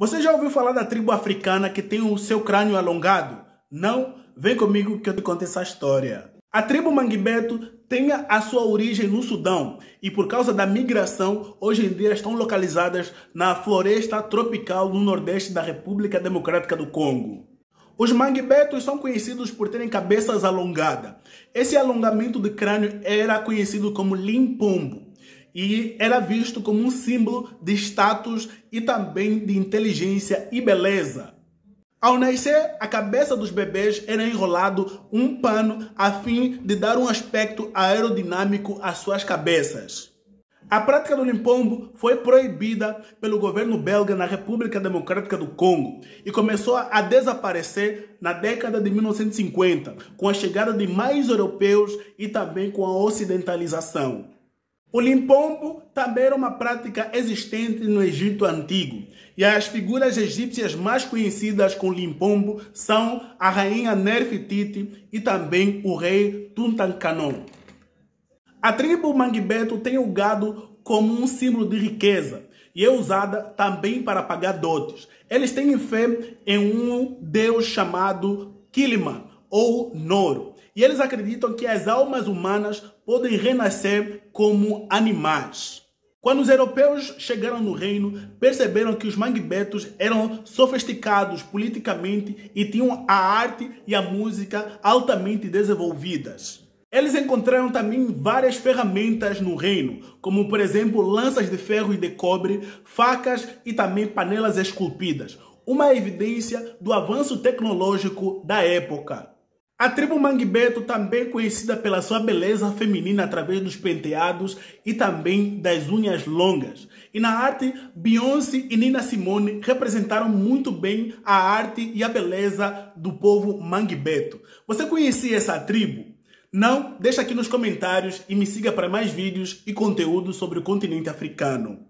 Você já ouviu falar da tribo africana que tem o seu crânio alongado? Não? Vem comigo que eu te conto essa história. A tribo Manguibeto tem a sua origem no Sudão e por causa da migração, hoje em dia estão localizadas na floresta tropical no nordeste da República Democrática do Congo. Os manguebetos são conhecidos por terem cabeças alongadas. Esse alongamento de crânio era conhecido como limpombo e era visto como um símbolo de status e também de inteligência e beleza. Ao nascer, a cabeça dos bebês era enrolado um pano a fim de dar um aspecto aerodinâmico às suas cabeças. A prática do limpombo foi proibida pelo governo belga na República Democrática do Congo e começou a desaparecer na década de 1950, com a chegada de mais europeus e também com a ocidentalização. O limpombo também era uma prática existente no Egito Antigo, e as figuras egípcias mais conhecidas com limpombo são a rainha Nefertiti e também o rei Tutankhamon. A tribo Manguibeto tem o gado como um símbolo de riqueza e é usada também para pagar dotes. Eles têm fé em um deus chamado Kiliman ou Noro. E eles acreditam que as almas humanas podem renascer como animais. Quando os europeus chegaram no reino, perceberam que os manguebetos eram sofisticados politicamente e tinham a arte e a música altamente desenvolvidas. Eles encontraram também várias ferramentas no reino, como por exemplo lanças de ferro e de cobre, facas e também panelas esculpidas, uma evidência do avanço tecnológico da época. A tribo Manguebeto, também conhecida pela sua beleza feminina através dos penteados e também das unhas longas. E na arte, Beyoncé e Nina Simone representaram muito bem a arte e a beleza do povo Manguebeto. Você conhecia essa tribo? Não? Deixa aqui nos comentários e me siga para mais vídeos e conteúdo sobre o continente africano.